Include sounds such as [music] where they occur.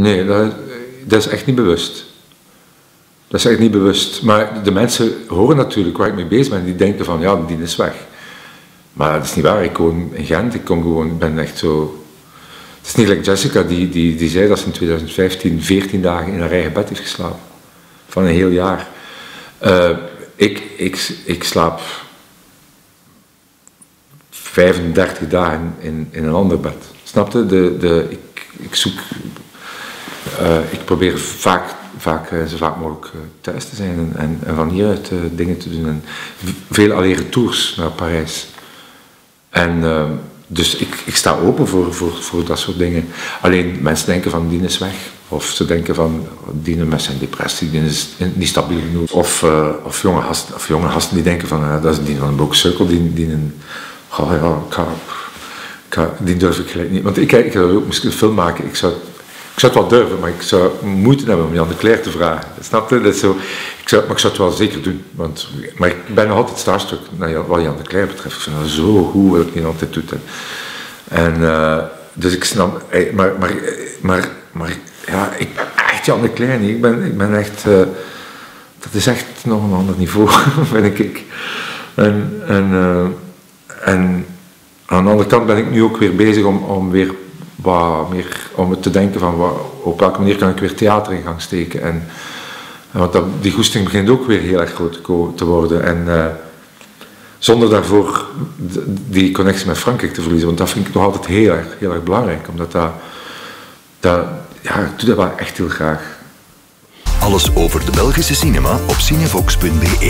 Nee, dat, dat is echt niet bewust. Dat is echt niet bewust. Maar de mensen horen natuurlijk waar ik mee bezig ben. Die denken van, ja, die is weg. Maar dat is niet waar. Ik woon in Gent. Ik kom gewoon, ik ben echt zo... Het is niet like Jessica, die, die, die zei dat ze in 2015 14 dagen in haar eigen bed heeft geslapen. Van een heel jaar. Uh, ik, ik, ik slaap 35 dagen in, in een ander bed. Snapte? De, de, ik, ik zoek... Uh, ik probeer vaak vaak, eh, zo vaak mogelijk eh, thuis te zijn en, van hieruit dingen te doen. En veel alleen tours naar Parijs. En uh, dus ik, ik sta open voor, voor, voor dat soort dingen. Alleen mensen denken van die is weg. Of ze denken van die met zijn depressie, die is niet stabiel genoeg. Of, of, jonge gasten, of jonge gasten die denken van uh, dat is die van een boksukkel, die, die een... Ga, die durf ik gelijk niet. Want ik, ik, ik ook misschien een film maken. Ik zou ik zou het wel durven, maar ik zou moeite hebben om Jan de Cler te vragen. Snap je? Dat zo, ik zou, maar ik zou het wel zeker doen. Want, maar ik ben nog altijd starstruck naar wat Jan de Cler betreft. Ik vind het zo goed wat hij altijd doet. En, en uh, dus ik snap... Eh, maar, maar, maar, maar ja, ik ben echt Jan de Cler niet. Ik ben, ik ben echt... Uh, dat is echt nog een ander niveau, [laughs] vind ik. En, en, en aan de andere kant ben ik nu ook weer bezig om, om weer wat meer om te denken van wat, op welke manier kan ik weer theater in gang steken. En, want dat, die goesting begint ook weer heel erg groot te worden. En uh, zonder daarvoor die connectie met Frankrijk te verliezen. Want dat vind ik nog altijd heel erg, heel erg belangrijk. Omdat dat, dat, ja, ik doe dat wel echt heel graag. Alles over de Belgische cinema op cinevox.be.